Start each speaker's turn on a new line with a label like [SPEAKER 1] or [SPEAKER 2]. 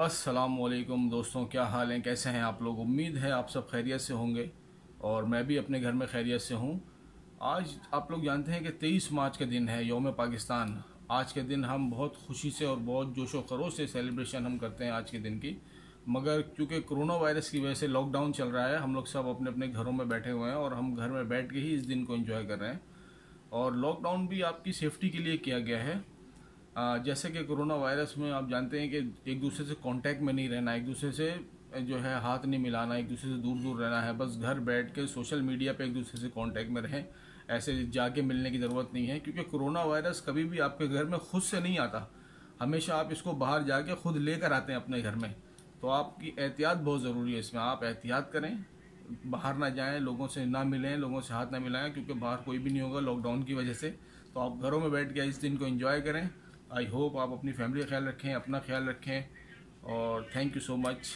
[SPEAKER 1] असलकुम दोस्तों, क्या हाल हैं? कैसे हैं आप लोग? उम्मीद है आप सब खैरियत से होंगे और मैं भी अपने घर में खैरियत से हूँ। आज आप लोग जानते हैं कि 23 मार्च का दिन है, योम पाकिस्तान। आज के दिन हम बहुत खुशी से और बहुत जोशो खरोश से सेलिब्रेशन हम करते हैं आज के दिन की। मगर क्योंकि कोरोना वायरस की वजह से लॉकडाउन चल रहा है, हम लोग सब अपने अपने घरों में बैठे हुए हैं और हम घर में बैठ के ही इस दिन को एंजॉय कर रहे हैं। और लॉकडाउन भी आपकी सेफ्टी के लिए किया गया है। जैसे कि कोरोना वायरस में आप जानते हैं कि एक दूसरे से कांटेक्ट में नहीं रहना, एक दूसरे से जो है हाथ नहीं मिलाना, एक दूसरे से दूर दूर रहना है, बस घर बैठ के सोशल मीडिया पे एक दूसरे से कांटेक्ट में रहें, ऐसे जाके मिलने की ज़रूरत नहीं है, क्योंकि कोरोना वायरस कभी भी आपके घर में खुद से नहीं आता। हमेशा आप इसको बाहर जाके खुद लेकर आते हैं अपने घर में। तो आपकी एहतियात बहुत ज़रूरी है इसमें। आप एहतियात करें, बाहर ना जाएँ, लोगों से ना मिलें, लोगों से हाथ ना मिलाएँ, क्योंकि बाहर कोई भी नहीं होगा लॉकडाउन की वजह से। तो आप घरों में बैठ के इस दिन को एंजॉय करें। आई होप आप अपनी फैमिली का ख्याल रखें, अपना ख्याल रखें और थैंक यू सो मच